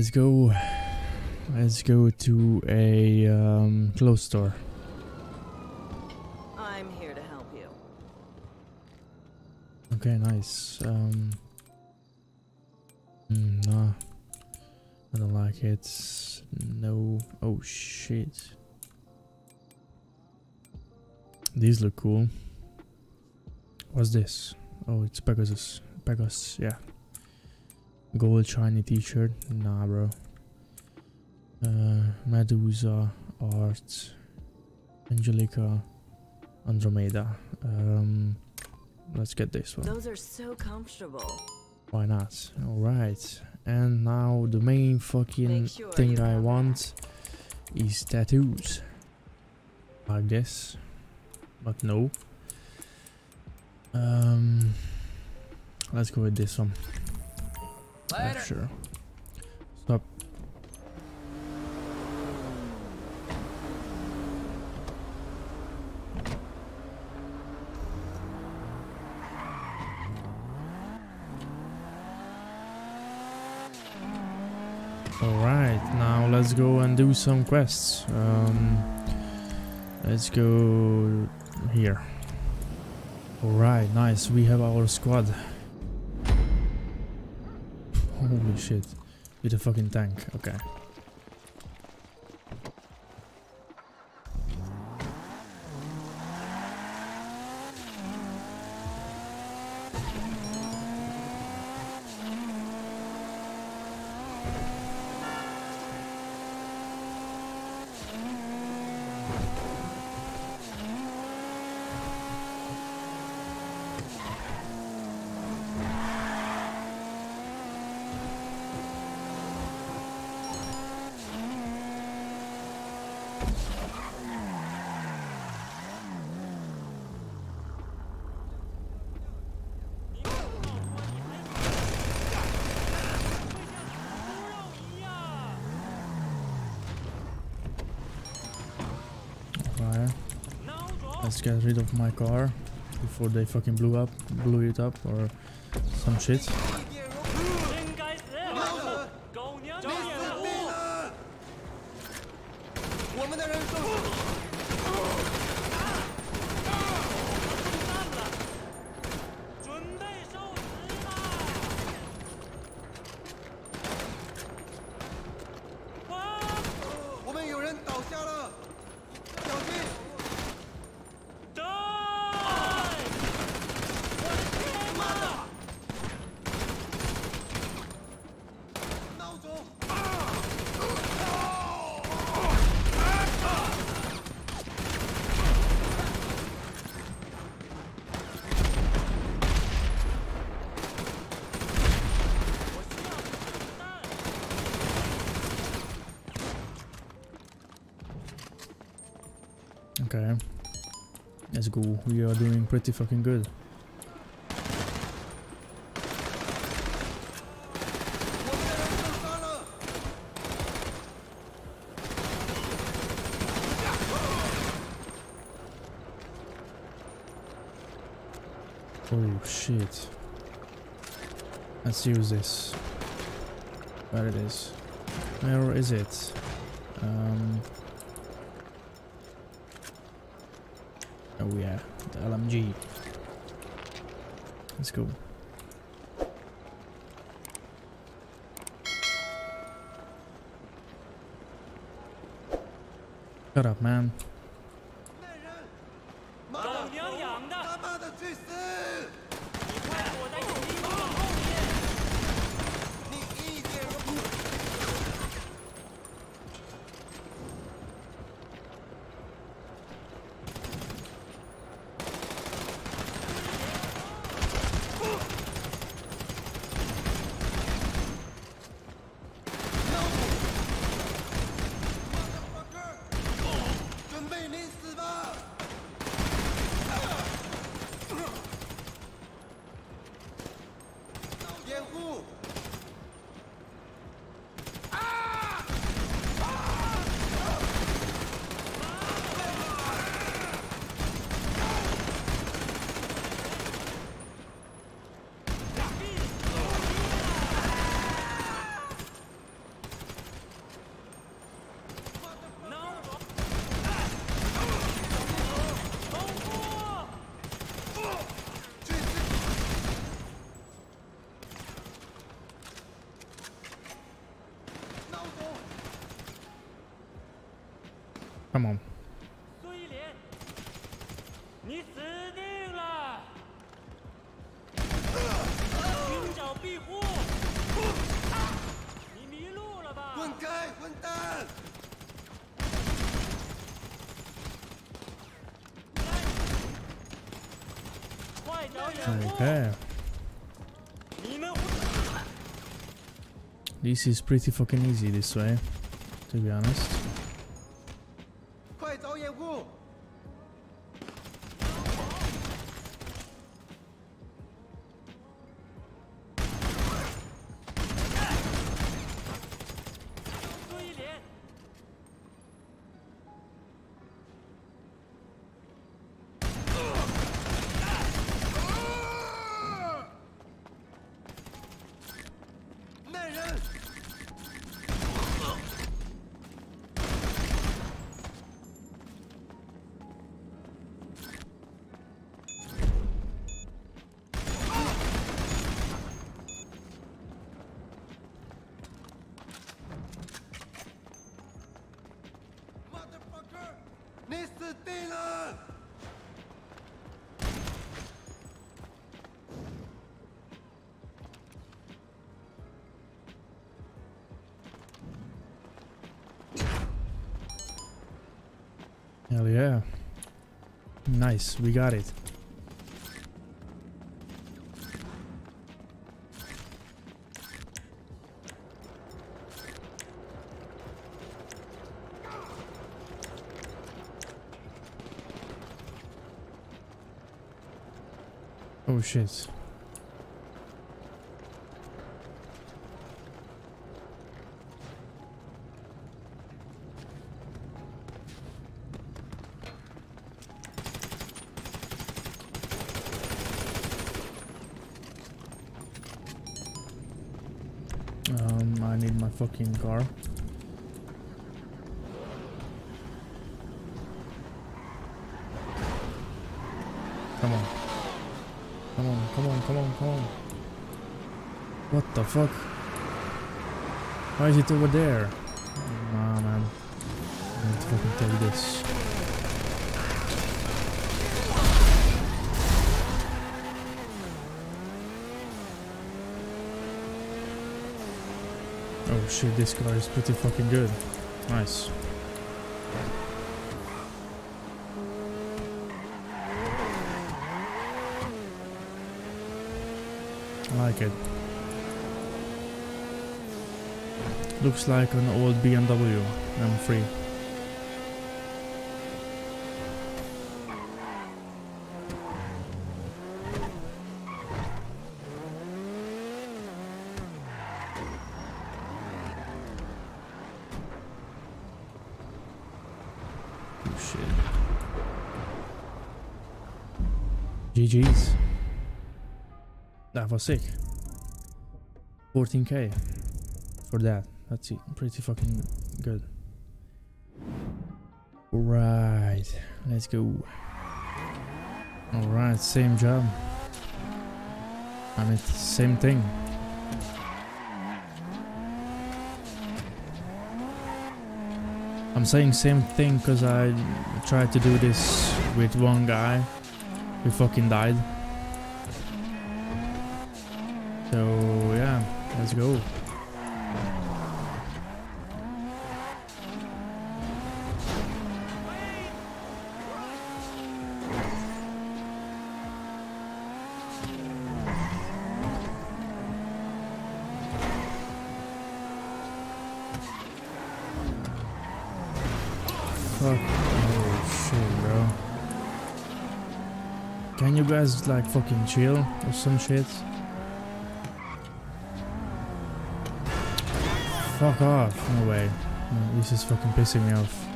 let's go. Let's go to a um, clothes store. I'm here to help you. Okay, nice. Um, mm, nah, I don't like it. No. Oh shit. These look cool. What's this? Oh, it's Pegasus. Pegasus, yeah. Gold shiny t-shirt. Nah, bro. Uh, Medusa, Art, Angelica, Andromeda. Um, let's get this one. Those are so comfortable. Why not? Alright. And now the main fucking sure thing I want is tattoos. Like this. But no. Um let's go with this one. Yeah, sure. Stop. Alright, now let's go and do some quests. Um, let's go here. Alright, nice. We have our squad. Shit. With a fucking tank. Okay. Alright. Let's get rid of my car before they fucking blew up, blew it up or some shit. Let's go. We are doing pretty fucking good. Oh shit. Let's use this. Where it is. Where is it? Um Oh yeah, the LMG. Let's go. Shut up, man. Come on. This is pretty fucking easy this way, to be honest. Hell yeah. Nice, we got it. Oh shit. Um, I need my fucking car. Come on. Come on, come on, come on, come on. What the fuck? Why is it over there? Oh, nah, man. I need to fucking take this. Oh shit, this car is pretty fucking good. Nice. It. Looks like an old BMW M3. Oh shit. GG's. That was sick. 14k for that. That's it. Pretty fucking good. Right. Let's go. Alright, same job. I mean, same thing. I'm saying same thing because I tried to do this with one guy who fucking died. So let's go. Oh. Can you guys like fucking chill or some shit? Fuck off. No way. No, this is fucking pissing me off.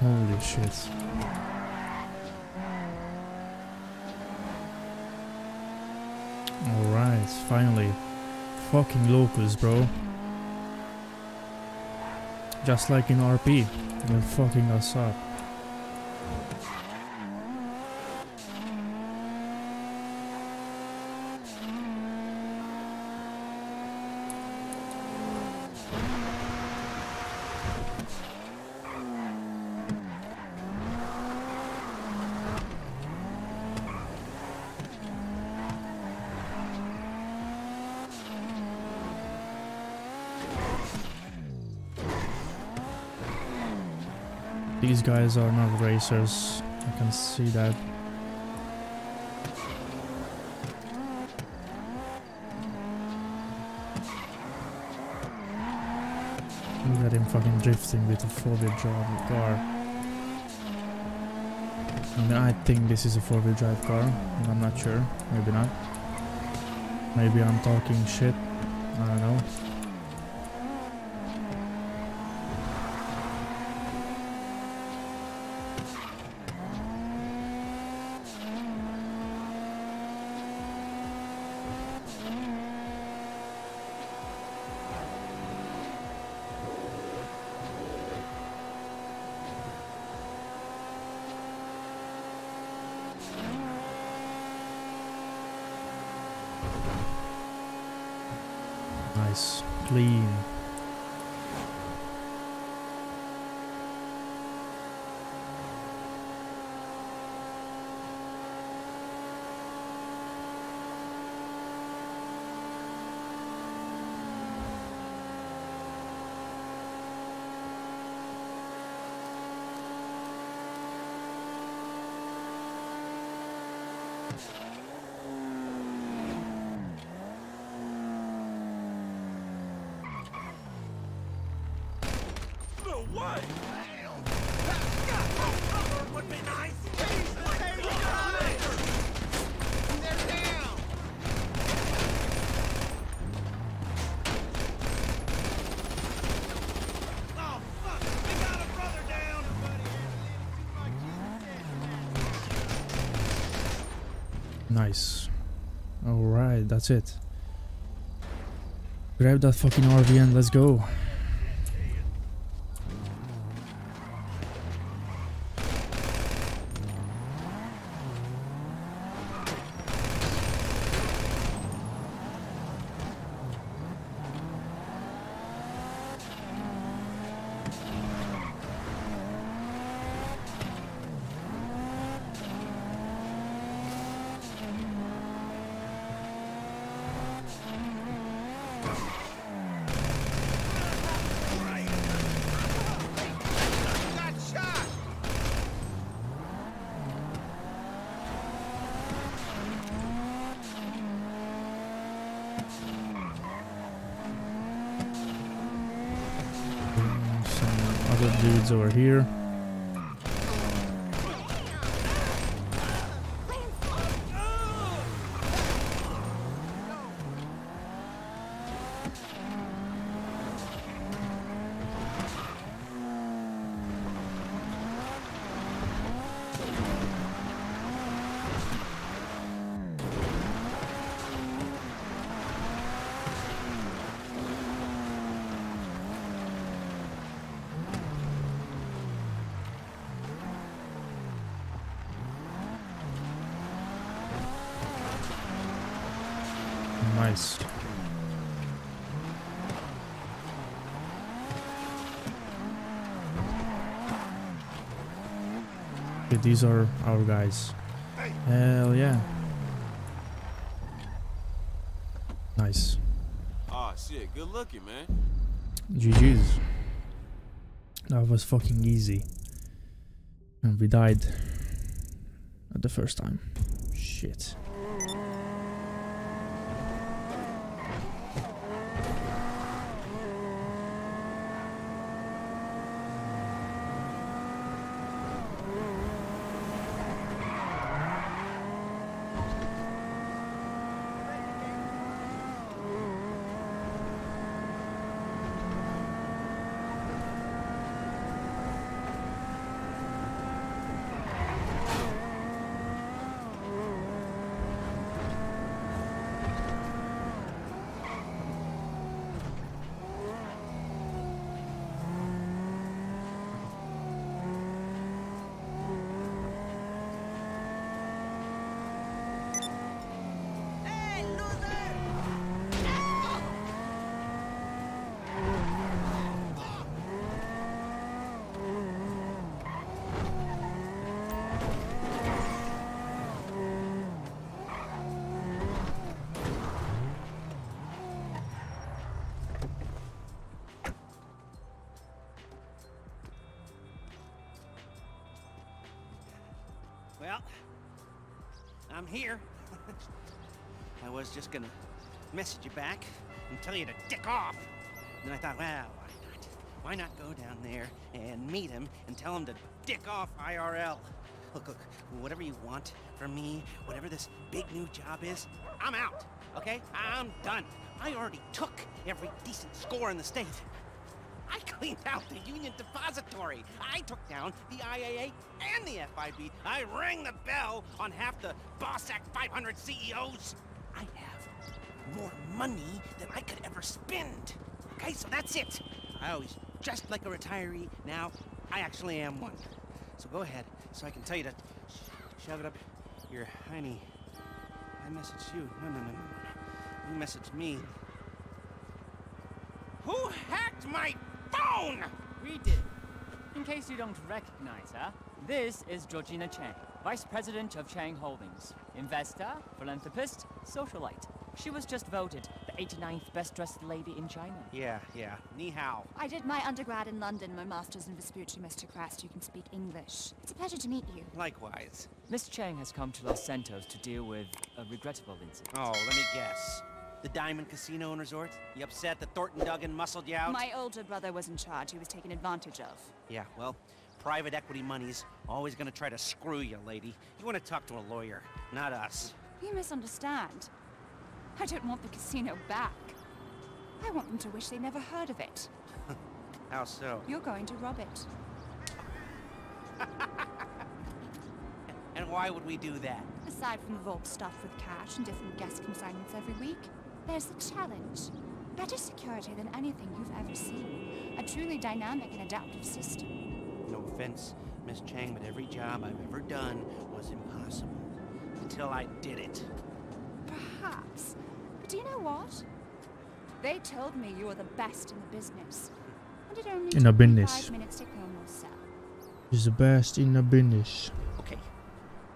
Holy shit. Alright, finally. Fucking locals, bro. Just like in RP. They're fucking us up. These guys are not racers. I can see that. Look at him fucking drifting with a four-wheel drive car. I mean, I think this is a four-wheel drive car, I'm not sure. Maybe not. Maybe I'm talking shit. I don't know. Nice. Clean. Nice. Alright, that's it. Grab that fucking RV and let's go. Some other dudes over here. Nice. Okay, these are our guys. Hell yeah. Nice. Oh shit, good looking, man. GG's. That was fucking easy. And we died at the first time. Shit. Well, I'm here. I was just gonna message you back and tell you to dick off. Then I thought, well, why not? Why not go down there and meet him and tell him to dick off IRL? Look, look, whatever you want from me, whatever this big new job is, I'm out, okay? I'm done. I already took every decent score in the state. Cleaned out the Union Depository. I took down the IAA and the FIB. I rang the bell on half the BAWSAQ 500 CEOs. I have more money than I could ever spend. Okay, so that's it. I always dressed like a retiree. Now, I actually am one. So go ahead, so I can tell you to sh- shove it up your hiney. I messaged you. No, no, no, no, no. You messaged me. Who hacked my phone? We did. In case you don't recognize her, this is Georgina Cheng, Vice President of Cheng Holdings. Investor, philanthropist, socialite. She was just voted the 89th best dressed lady in China. Yeah, yeah. Ni hao. I did my undergrad in London, my master's in Vespucci, Mr. Crest. You can speak English. It's a pleasure to meet you. Likewise. Miss Cheng has come to Los Santos to deal with a regrettable incident. Oh, let me guess. The Diamond Casino and Resort? You upset that Thornton Duggan muscled you out? My older brother was in charge. He was taken advantage of. Yeah, well, private equity money's always gonna try to screw you, lady. You wanna talk to a lawyer, not us. You misunderstand. I don't want the casino back. I want them to wish they never heard of it. How so? You're going to rob it. And why would we do that? Aside from the vault stuffed with cash and different guest consignments every week, there's the challenge. Better security than anything you've ever seen. A truly dynamic and adaptive system. No offense, Miss Cheng, but every job I've ever done was impossible. Until I did it. Perhaps. But do you know what? They told me you were the best in the business. And it only In the took business. five minutes to kill yourself. He's the best in the business. Okay,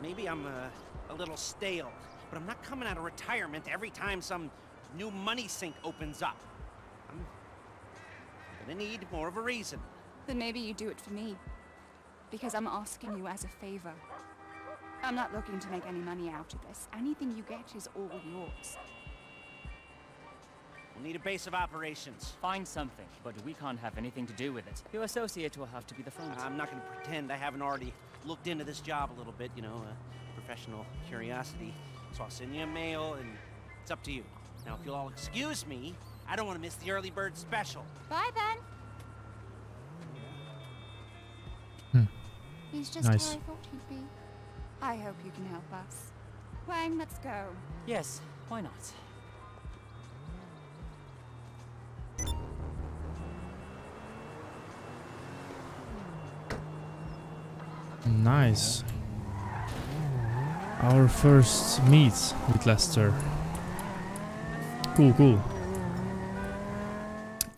maybe I'm uh, a little stale, but I'm not coming out of retirement every time some new money sink opens up. I'm gonna need more of a reason. Then maybe you do it for me. Because I'm asking you as a favor. I'm not looking to make any money out of this. Anything you get is all yours. We'll need a base of operations. Find something, but we can't have anything to do with it. Your associate will have to be the front. I'm not gonna pretend I haven't already looked into this job a little bit, you know, uh, professional curiosity. So I'll send you a mail, and it's up to you. Now, if you'll all excuse me, I don't want to miss the early bird special. Bye then. Hmm. He's just Nice. who I thought he'd be. I hope you can help us. Wang, let's go. Yes, why not? Nice. Our first meet with Lester. Cool, cool.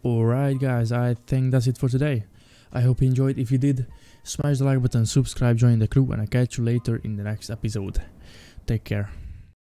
Alright guys, I think that's it for today. I hope you enjoyed. If you did, smash the like button, subscribe, join the crew, and I'll catch you later in the next episode. Take care.